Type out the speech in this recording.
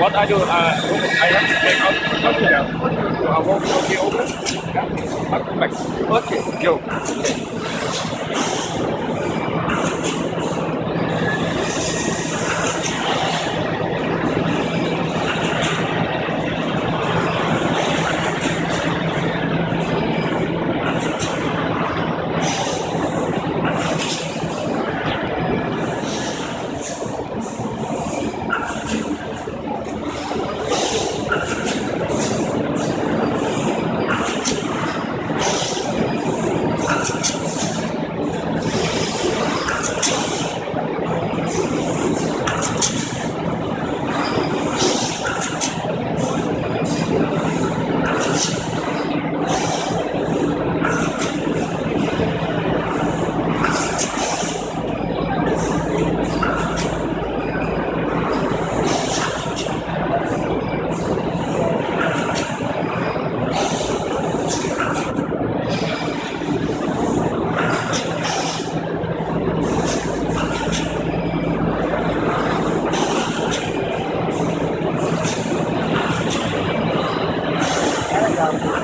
I do. Uh, I have to take out here. So I walk out here over. Yeah. Come back. Okay. Go. example.